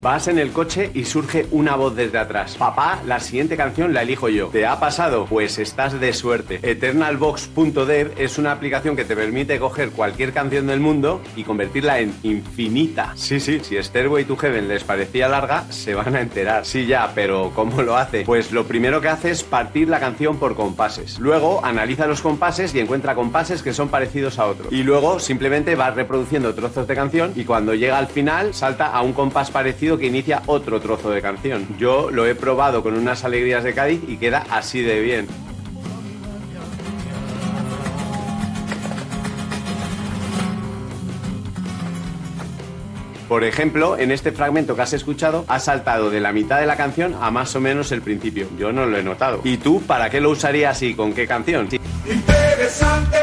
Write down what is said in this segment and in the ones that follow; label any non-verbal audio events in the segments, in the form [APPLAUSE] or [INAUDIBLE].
Vas en el coche y surge una voz desde atrás. Papá, la siguiente canción la elijo yo. ¿Te ha pasado? Pues estás de suerte. Eternalbox.dev es una aplicación que te permite coger cualquier canción del mundo y convertirla en infinita. Sí, sí, si Stairway to Heaven les parecía larga, se van a enterar. Sí, ya, pero ¿cómo lo hace? Pues lo primero que hace es partir la canción por compases. Luego analiza los compases y encuentra compases que son parecidos a otros. Y luego simplemente va reproduciendo trozos de canción y cuando llega al final salta a un compás parecido que inicia otro trozo de canción. Yo lo he probado con unas alegrías de Cádiz y queda así de bien. Por ejemplo, en este fragmento que has escuchado, ha saltado de la mitad de la canción a más o menos el principio. Yo no lo he notado. ¿Y tú para qué lo usarías y con qué canción? Interesante,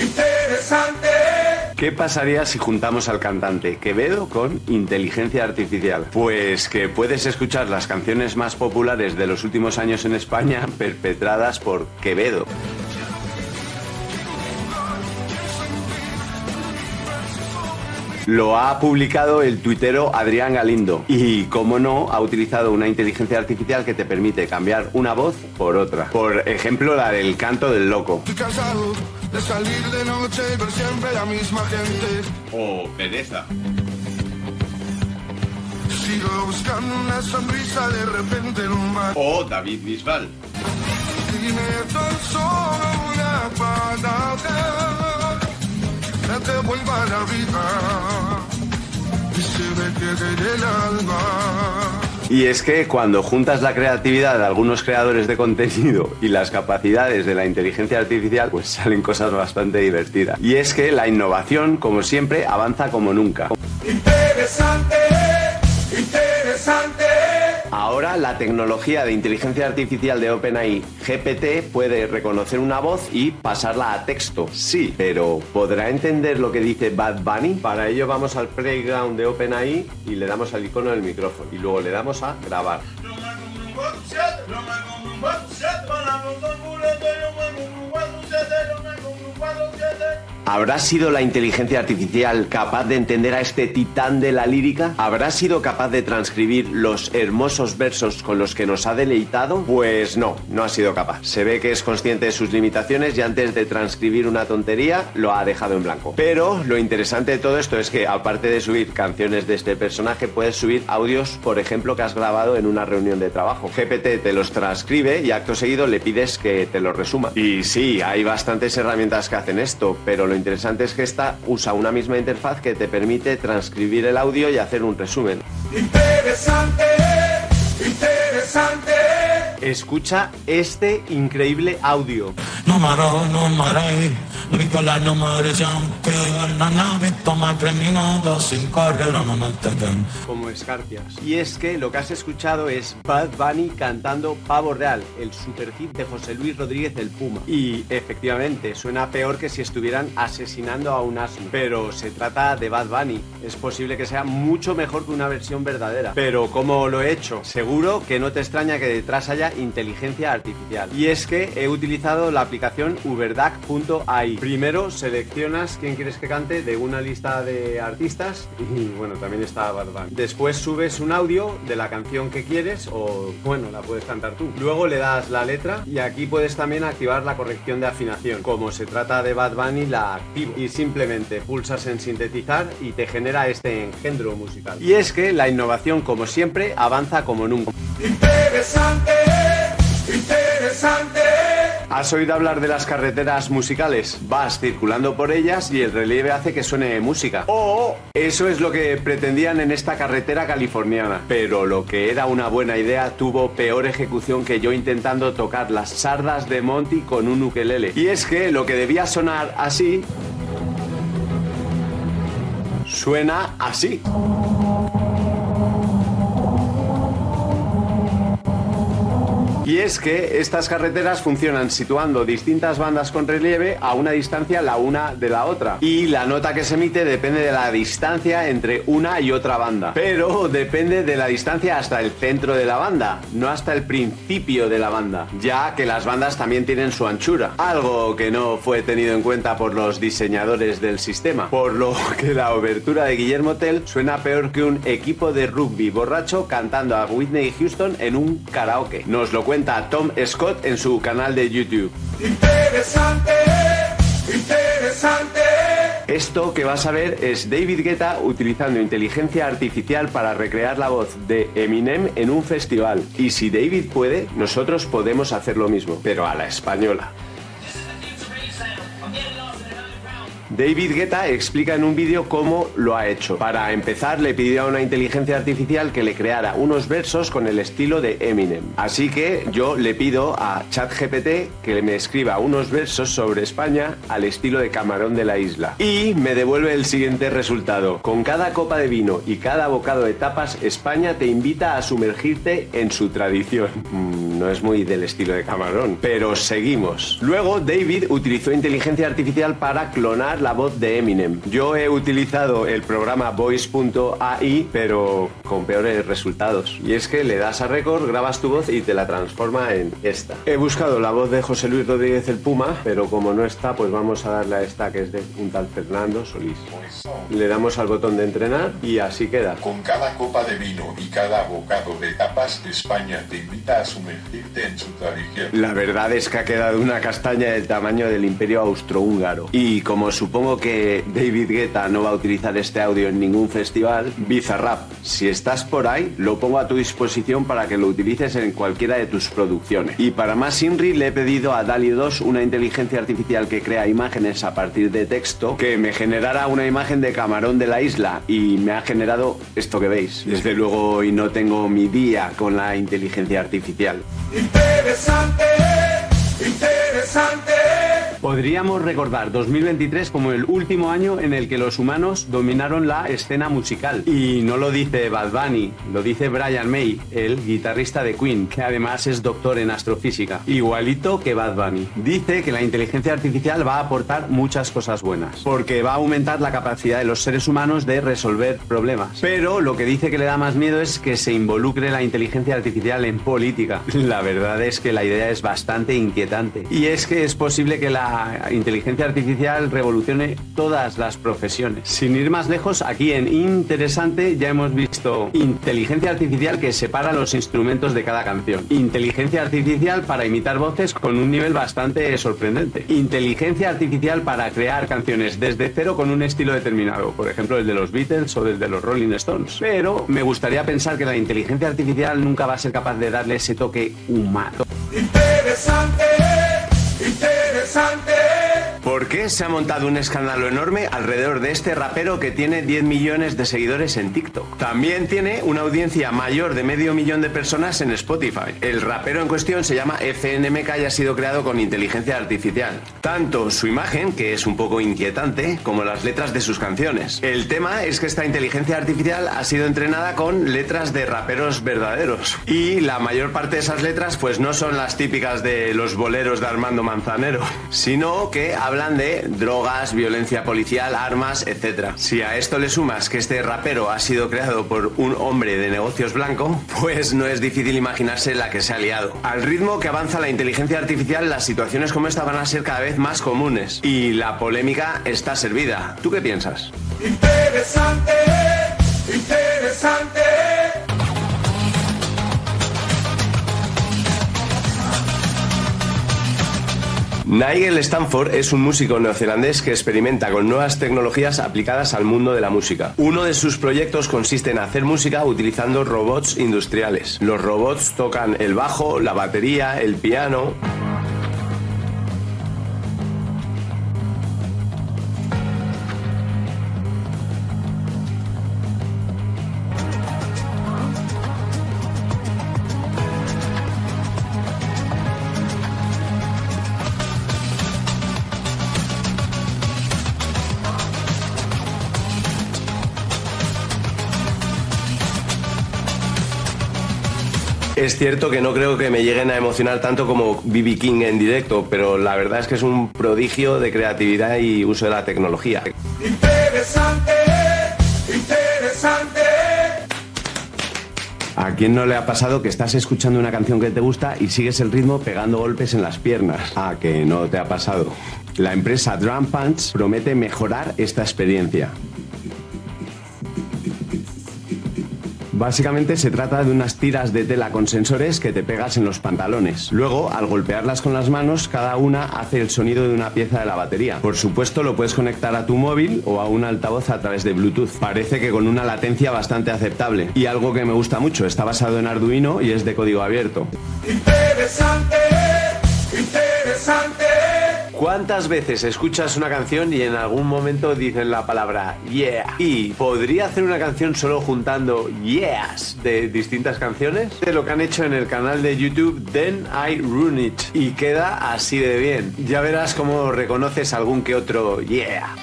interesante. ¿Qué pasaría si juntamos al cantante Quevedo con inteligencia artificial? Pues que puedes escuchar las canciones más populares de los últimos años en España [LAUGHS] perpetradas por Quevedo. Lo ha publicado el tuitero Adrián Galindo y, como no, ha utilizado una inteligencia artificial que te permite cambiar una voz por otra. Por ejemplo, la del canto del loco. De salir de noche y ver siempre la misma gente. O pereza. Sigo buscando una sonrisa de repente en un bar. O David Bisbal. Dime tan solo una palabra te vuelva la vida y se ve que el alma. Y es que cuando juntas la creatividad de algunos creadores de contenido y las capacidades de la inteligencia artificial, pues salen cosas bastante divertidas. Y es que la innovación, como siempre, avanza como nunca. Interesante, interesante. Ahora la tecnología de inteligencia artificial de OpenAI GPT puede reconocer una voz y pasarla a texto. Sí, pero ¿podrá entender lo que dice Bad Bunny? Para ello vamos al playground de OpenAI y le damos al icono del micrófono y luego le damos a grabar. ¿Habrá sido la inteligencia artificial capaz de entender a este titán de la lírica? ¿Habrá sido capaz de transcribir los hermosos versos con los que nos ha deleitado? Pues no, no ha sido capaz. Se ve que es consciente de sus limitaciones y antes de transcribir una tontería lo ha dejado en blanco. Pero lo interesante de todo esto es que aparte de subir canciones de este personaje, puedes subir audios, por ejemplo, que has grabado en una reunión de trabajo. GPT te los transcribe y acto seguido le pides que te los resuma. Y sí, hay bastantes herramientas que hacen esto, pero lo interesante es que esta usa una misma interfaz que te permite transcribir el audio y hacer un resumen. Interesante, interesante. Escucha este increíble audio. No como escarpias. Y es que lo que has escuchado es Bad Bunny cantando Pavo Real, el super hit de José Luis Rodríguez el Puma. Y efectivamente, suena peor que si estuvieran asesinando a un asno. Pero se trata de Bad Bunny. Es posible que sea mucho mejor que una versión verdadera. Pero ¿cómo lo he hecho? Seguro que no te extraña que detrás haya inteligencia artificial. Y es que he utilizado la aplicación uberdac.ai. Primero seleccionas quién quieres que cante de una lista de artistas y bueno, también está Bad Bunny. Después subes un audio de la canción que quieres o bueno, la puedes cantar tú. Luego le das la letra y aquí puedes también activar la corrección de afinación. Como se trata de Bad Bunny, la activo y simplemente pulsas en sintetizar y te genera este engendro musical. Y es que la innovación, como siempre, avanza como nunca. Interesante, interesante. ¿Has oído hablar de las carreteras musicales? Vas circulando por ellas y el relieve hace que suene música. Oh, eso es lo que pretendían en esta carretera californiana. Pero lo que era una buena idea tuvo peor ejecución que yo intentando tocar las sardas de Monty con un ukelele. Y es que lo que debía sonar así... Suena así. Y es que estas carreteras funcionan situando distintas bandas con relieve a una distancia la una de la otra. Y la nota que se emite depende de la distancia entre una y otra banda. Pero depende de la distancia hasta el centro de la banda, no hasta el principio de la banda, ya que las bandas también tienen su anchura. Algo que no fue tenido en cuenta por los diseñadores del sistema. Por lo que la obertura de Guillermo Tell suena peor que un equipo de rugby borracho cantando a Whitney Houston en un karaoke. Nos lo cuenta Tom Scott en su canal de YouTube. Interesante, interesante. Esto que vas a ver es David Guetta utilizando inteligencia artificial para recrear la voz de Eminem en un festival. Y si David puede, nosotros podemos hacer lo mismo, pero a la española. David Guetta explica en un vídeo cómo lo ha hecho. Para empezar, le pidió a una inteligencia artificial que le creara unos versos con el estilo de Eminem. Así que yo le pido a ChatGPT que me escriba unos versos sobre España al estilo de Camarón de la Isla. Y me devuelve el siguiente resultado. Con cada copa de vino y cada bocado de tapas, España te invita a sumergirte en su tradición. [LAUGHS] Mm, no es muy del estilo de Camarón, pero seguimos. Luego, David utilizó inteligencia artificial para clonar la voz de Eminem. Yo he utilizado el programa voice.ai, pero con peores resultados. Y es que le das a record, grabas tu voz y te la transforma en esta. He buscado la voz de José Luis Rodríguez el Puma, pero como no está, pues vamos a darle a esta que es de un tal Fernando Solís. Le damos al botón de entrenar y así queda. Con cada copa de vino y cada bocado de tapas, España te invita a sumergirte en su tradición. La verdad es que ha quedado una castaña del tamaño del imperio austrohúngaro. Y como su Supongo que David Guetta no va a utilizar este audio en ningún festival. Bizarrap, si estás por ahí, lo pongo a tu disposición para que lo utilices en cualquiera de tus producciones. Y para más INRI le he pedido a DALI 2 una inteligencia artificial que crea imágenes a partir de texto que me generara una imagen de camarón de la isla y me ha generado esto que veis. Desde luego hoy no tengo mi día con la inteligencia artificial. Interesante, interesante. Podríamos recordar 2023 como el último año en el que los humanos dominaron la escena musical. Y no lo dice Bad Bunny, lo dice Brian May, el guitarrista de Queen, que además es doctor en astrofísica, igualito que Bad Bunny. Dice que la inteligencia artificial va a aportar muchas cosas buenas, porque va a aumentar la capacidad de los seres humanos de resolver problemas. Pero lo que dice que le da más miedo es que se involucre la inteligencia artificial en política. [LAUGHS] La verdad es que la idea es bastante inquietante. Y es que es posible que la inteligencia artificial revolucione todas las profesiones. Sin ir más lejos, aquí en Interesante ya hemos visto inteligencia artificial que separa los instrumentos de cada canción. Inteligencia artificial para imitar voces con un nivel bastante sorprendente. Inteligencia artificial para crear canciones desde cero con un estilo determinado, por ejemplo el de los Beatles o el de los Rolling Stones. Pero me gustaría pensar que la inteligencia artificial nunca va a ser capaz de darle ese toque humano. Interesante. ¿Por se ha montado un escándalo enorme alrededor de este rapero que tiene 10 millones de seguidores en TikTok? También tiene una audiencia mayor de medio millón de personas en Spotify. El rapero en cuestión se llama FNMK y ha sido creado con inteligencia artificial. Tanto su imagen, que es un poco inquietante, como las letras de sus canciones. El tema es que esta inteligencia artificial ha sido entrenada con letras de raperos verdaderos. Y la mayor parte de esas letras pues no son las típicas de los boleros de Armando Manzanero, sino que hablan drogas, violencia policial, armas, etc. Si a esto le sumas que este rapero ha sido creado por un hombre de negocios blanco, pues no es difícil imaginarse la que se ha liado. Al ritmo que avanza la inteligencia artificial, las situaciones como esta van a ser cada vez más comunes y la polémica está servida. ¿Tú qué piensas? Interesante, interesante. Nigel Stanford es un músico neozelandés que experimenta con nuevas tecnologías aplicadas al mundo de la música. Uno de sus proyectos consiste en hacer música utilizando robots industriales. Los robots tocan el bajo, la batería, el piano. Es cierto que no creo que me lleguen a emocionar tanto como BB King en directo, pero la verdad es que es un prodigio de creatividad y uso de la tecnología. Interesante, interesante. ¿A quién no le ha pasado que estás escuchando una canción que te gusta y sigues el ritmo pegando golpes en las piernas? ¿A que no te ha pasado? La empresa Drum Punch promete mejorar esta experiencia. Básicamente se trata de unas tiras de tela con sensores que te pegas en los pantalones. Luego, al golpearlas con las manos, cada una hace el sonido de una pieza de la batería. Por supuesto, lo puedes conectar a tu móvil o a un altavoz a través de Bluetooth. Parece que con una latencia bastante aceptable. Y algo que me gusta mucho, está basado en Arduino y es de código abierto. Interesante, interesante. ¿Cuántas veces escuchas una canción y en algún momento dicen la palabra yeah? Y podría hacer una canción solo juntando yeahs de distintas canciones. De lo que han hecho en el canal de YouTube Then I Run It. Y queda así de bien. Ya verás cómo reconoces algún que otro yeah.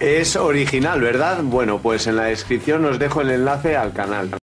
Es original, ¿verdad? Bueno, pues en la descripción os dejo el enlace al canal.